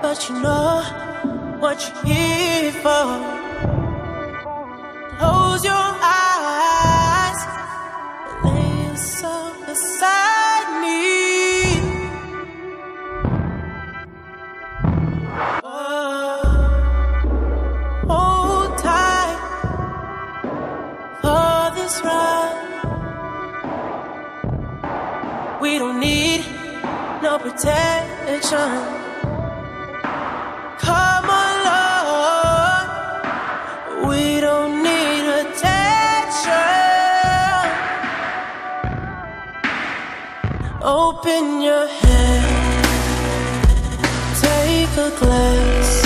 But you know what you're here for. We don't need no protection. Come along. We don't need attention. Open your head. Take a glance.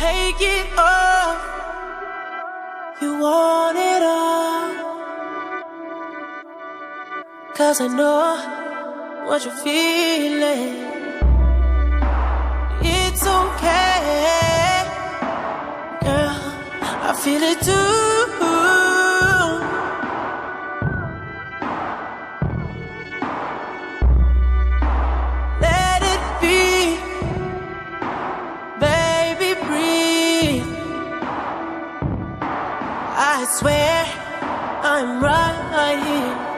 Take it off. You want it all. Cause I know what you're feeling. It's okay, girl. I feel it too. I swear I'm right here.